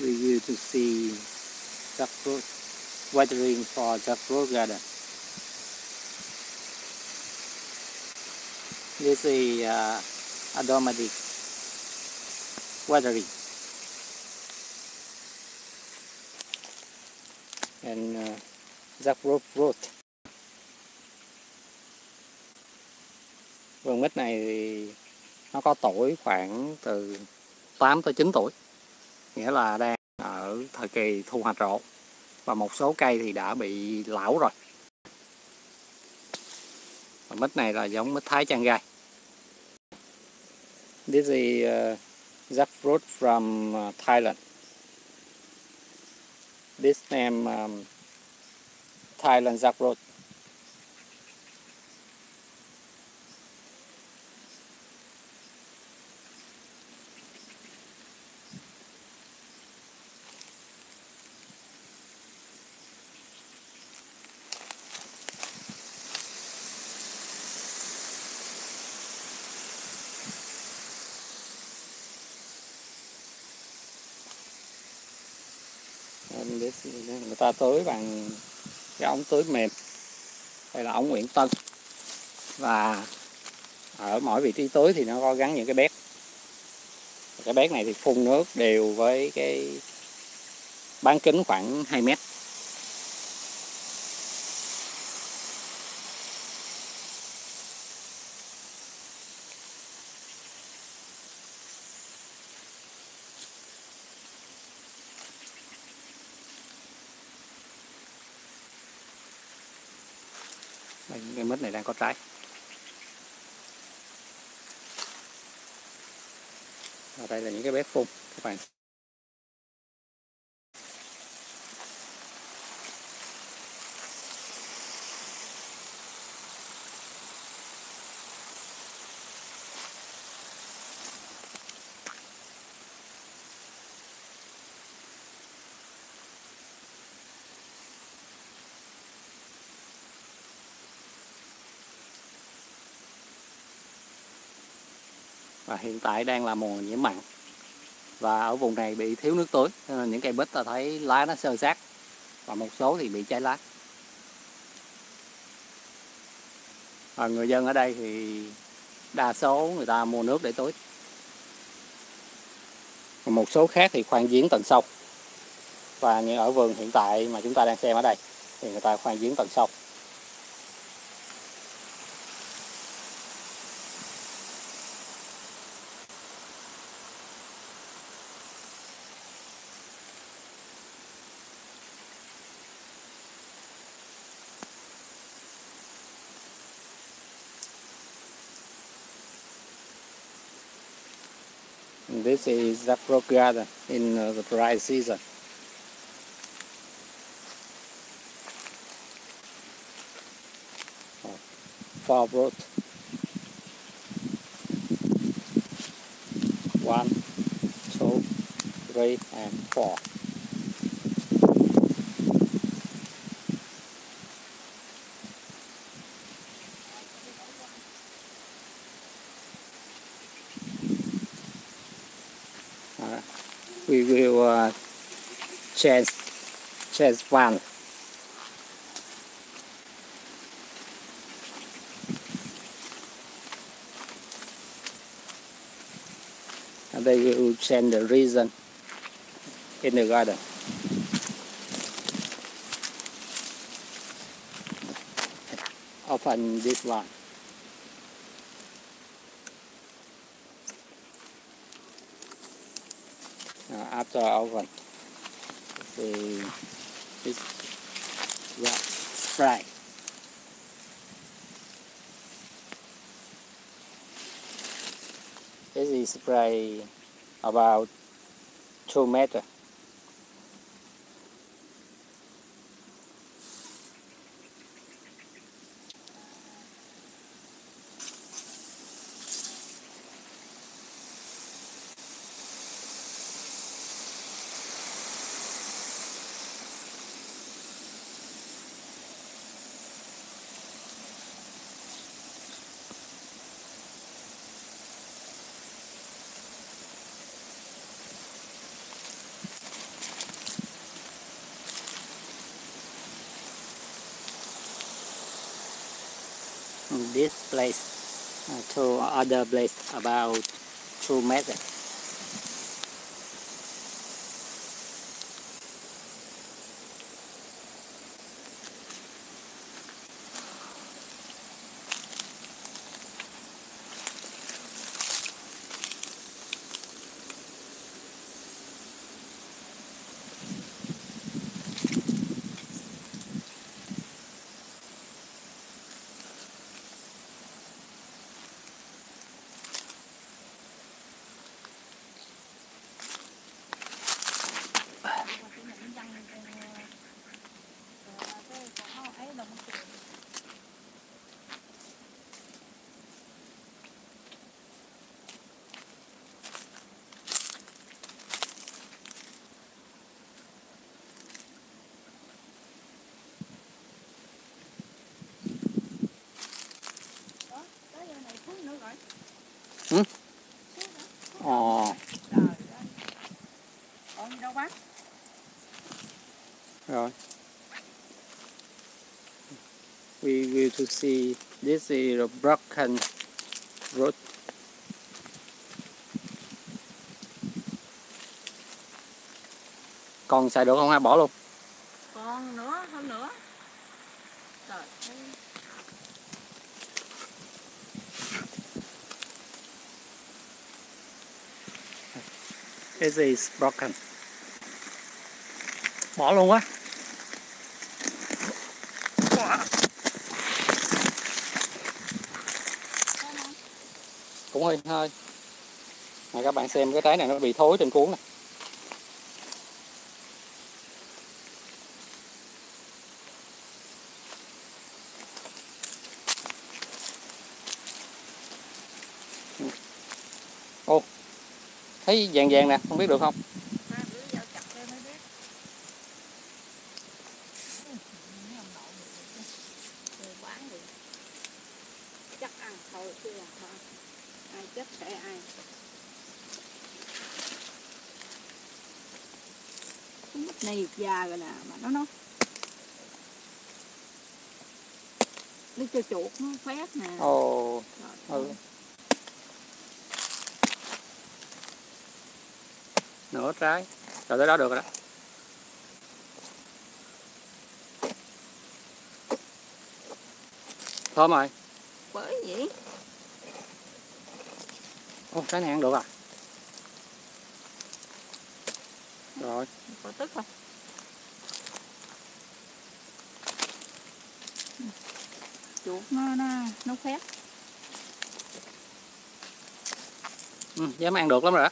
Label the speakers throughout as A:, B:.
A: we will to see jackfruit watering for jackfruit garden. This is uh, automatic watering. And uh, jackfruit fruit. Vườn mít này thì nó có tuổi khoảng từ 8 tới 9 tuổi nghĩa là đang ở thời kỳ thu hoạch rộ và một số cây thì đã bị lão rồi. Và mít này là giống mít thái trang gai. This is uh, jackfruit from uh, Thailand. This name um, Thailand jackfruit người ta tưới bằng cái ống tưới mềm. Đây là ống Nguyễn Tân. Và ở mỗi vị trí tưới thì nó có gắn những cái bét. Cái bét này thì phun nước đều với cái bán kính khoảng 2 mét. Đây, những cái mít này đang có trái. Và đây là những cái bếp phun các bạn. Và hiện tại đang là mùa nhiễm mặn. Và ở vùng này bị thiếu nước tưới nên những cây bích ta thấy lá nó sơ sát. Và một số thì bị cháy lá. Và người dân ở đây thì đa số người ta mua nước để tưới. Một số khác thì khoan giếng tầng sâu và như ở vườn hiện tại mà chúng ta đang xem ở đây, thì người ta khoan giếng tầng sâu This is Zapro garden in uh, the dry season. Oh, brood. One, two, three, and four. Uh, we will uh, change change one. And they will change the reason in the garden. Open this one. after oven the this this is about two meter place uh, to other place about two meters. Will to see this is a broken road. Còn xài được không hay bỏ luôn?
B: Còn nữa, hơn nữa Trời ơi
A: This is broken. Bỏ luôn á. Cũng hơi. Này các bạn xem cái trái này nó bị thối trên cuốn này. Ô, thấy vàng vàng nè, không biết được không?
B: Ba bữa giờ chặt ra mới biết Rồi bán được Chắc ăn thôi chứ là thôi Ai chết sẽ ai Cái mít rồi nè mà nó nó Nó cho chuột nó phét nè
A: Ồ, ừ. nửa trái. Rồi tới đó được rồi đó. Thơm rồi.
B: Bởi vậy
A: Ô, trái này ăn được à? Rồi,
B: có tức không nó nó nó phét
A: ừ, dám ăn được lắm rồi đó.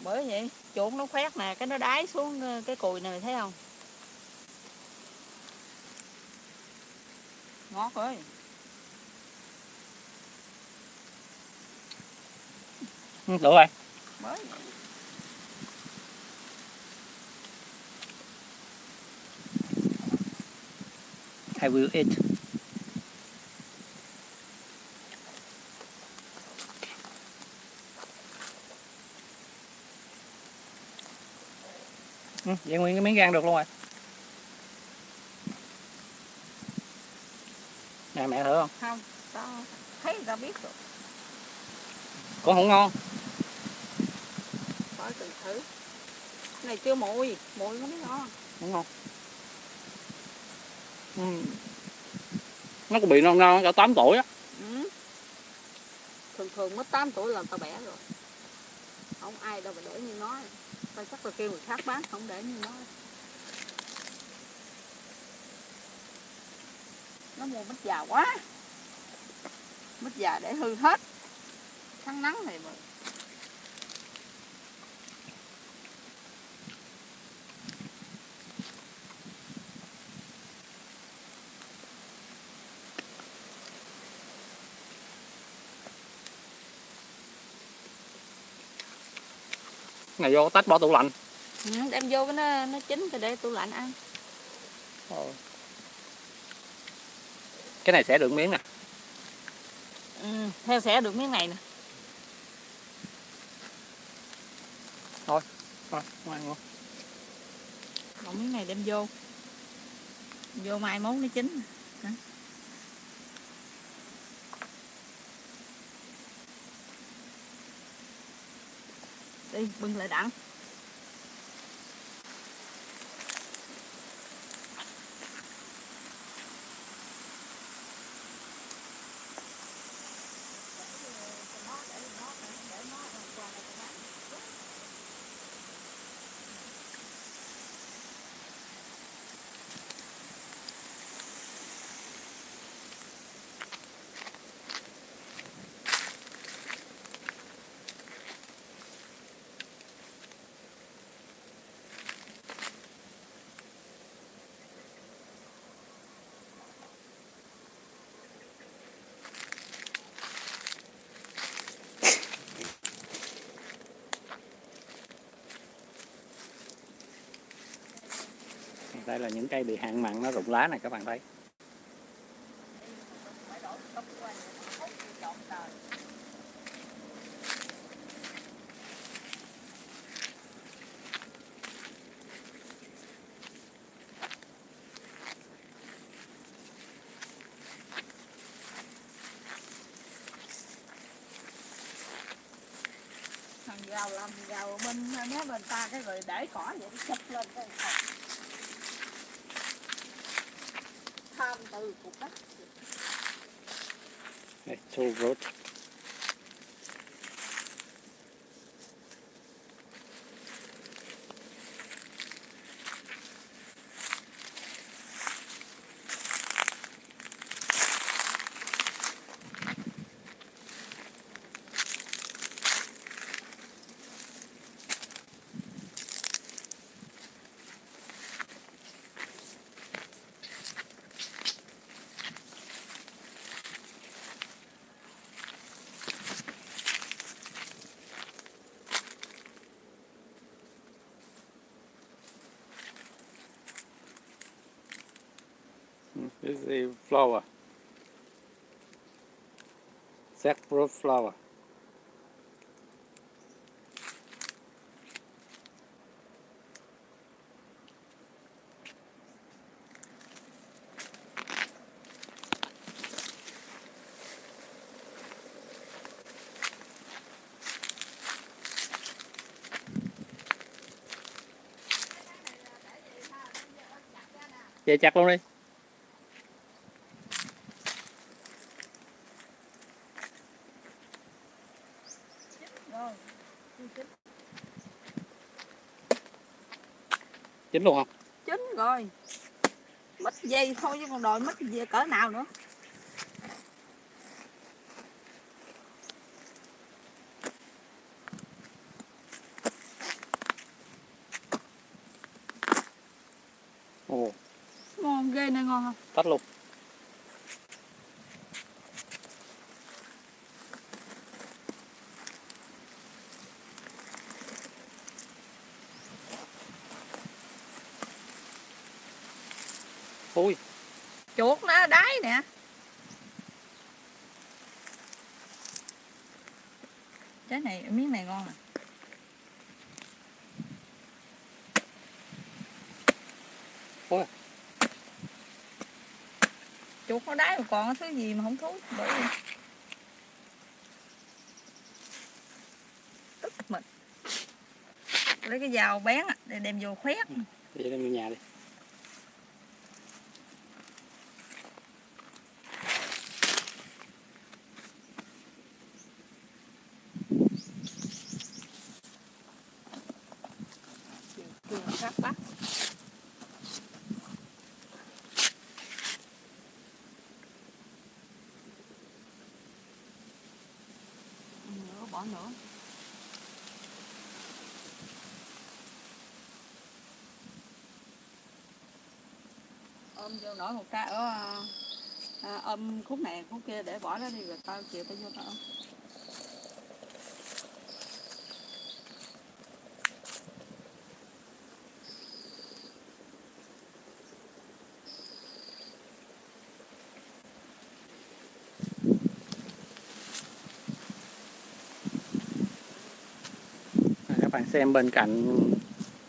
B: bởi vậy chuột nó khoét nè cái nó đái xuống ờ, cái cùi này thấy không ngọt ơi
A: Ừ, được rồi.
B: bởi vậy
A: I will eat. Ừ, vậy nguyên cái miếng gan được luôn rồi. Nè mẹ thử không?
B: không tao thấy người ta biết rồi
A: Cũng không ngon.
B: phải từng thử Cái này chưa mùi mùi nó mới ngon
A: Không ngon. Ừ. Nó cũng bị non non cả 8 tuổi á.
B: ừ. thường thường mất 8 tuổi là tao bẻ rồi không ai đâu mà để như nó tao chắc là kêu người khác bán, không để như nó. Nó mua mít già quá. Mít già để hư hết. Tháng nắng này mà.
A: Này vô tách bỏ tủ lạnh.
B: ừ, đem vô cái nó nó chín rồi để tủ lạnh ăn
A: Cái này sẽ được miếng nè.
B: ừ, theo sẽ được miếng này nè
A: Thôi, không ăn luôn.
B: còn miếng này đem vô vô mai mốt nó chín đi bưng lại đặng.
A: Đây là những cây bị hạn mặn, nó rụng lá này, các bạn thấy.
B: Thằng giàu làm giàu bên mé bên ta cái rồi để cỏ vậy, chụp lên cái từ cục đất
A: Đây, This is the flower. Sackbrood flower. Dây chặt luôn đi. Chín luôn không?
B: chín rồi mất dây thôi chứ còn đòi mất dây cỡ nào nữa
A: Ồ,
B: ngon ghê này ngon không
A: tắt luôn. Ui,
B: chuột nó đáy nè. Trái này miếng này ngon à.
A: Ôi.
B: chuột nó đáy mà còn cái thứ gì mà không thú bởi vì tức mình lấy cái dao bén để đem vô khoét.
A: Vậy đem vô nhà đi.
B: kêu sát bắt nữa. Ôm vô nổi một cái ở à, ôm khúc này khúc kia để bỏ nó đi rồi tao chiều tao vô tao.
A: Xem bên cạnh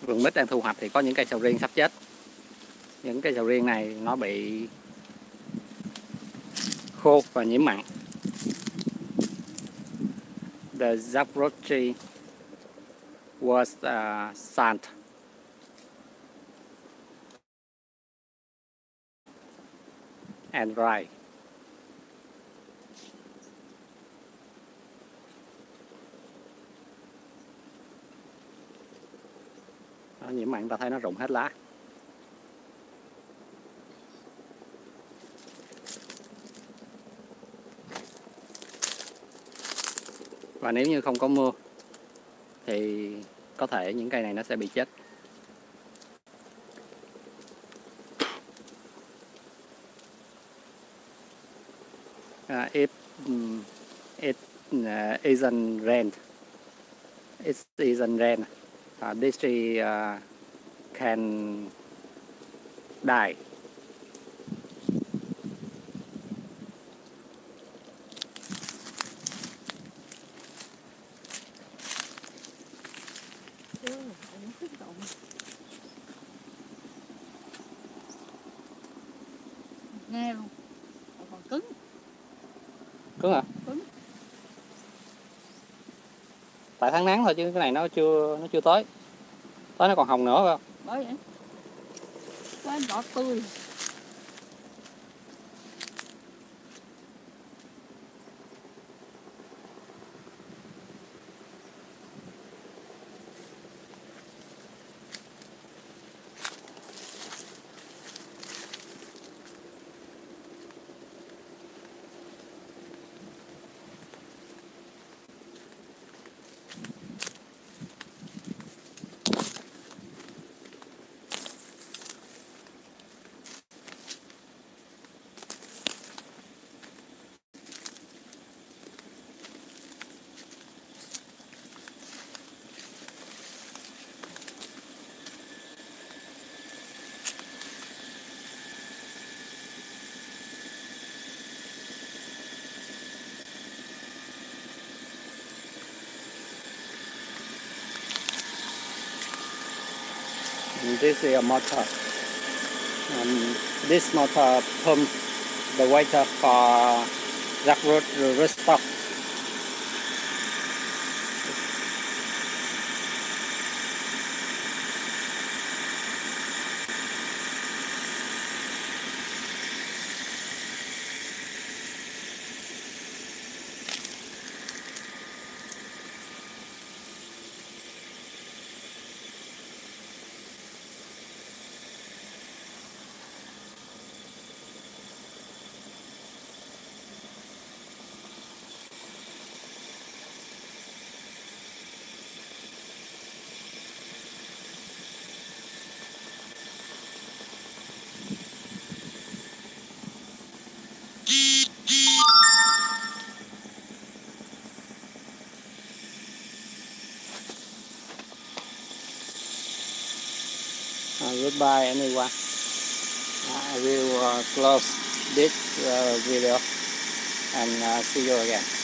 A: vườn mít đang thu hoạch thì có những cây sầu riêng sắp chết. Những cây sầu riêng này nó bị khô và nhiễm mặn. The Zaporozhye was uh, sand. And rye Nhiễm mặn ta thấy nó rụng hết lá. Và nếu như không có mưa thì có thể những cây này nó sẽ bị chết. À, uh, if um, it uh, isn't rain, it isn't rain, uh, tree uh, can die.
B: Nghe luôn còn cứng
A: Cứng hả?
B: Cứng.
A: Tại tháng nắng thôi chứ cái này nó chưa nó chưa tới. Tới nó còn hồng nữa không?
B: mới vậy cái đỏ tươi
A: this is a motor. And this motor pump the water for railroad rootstock. Uh, goodbye anyone. I will close this uh, video and uh, see you again.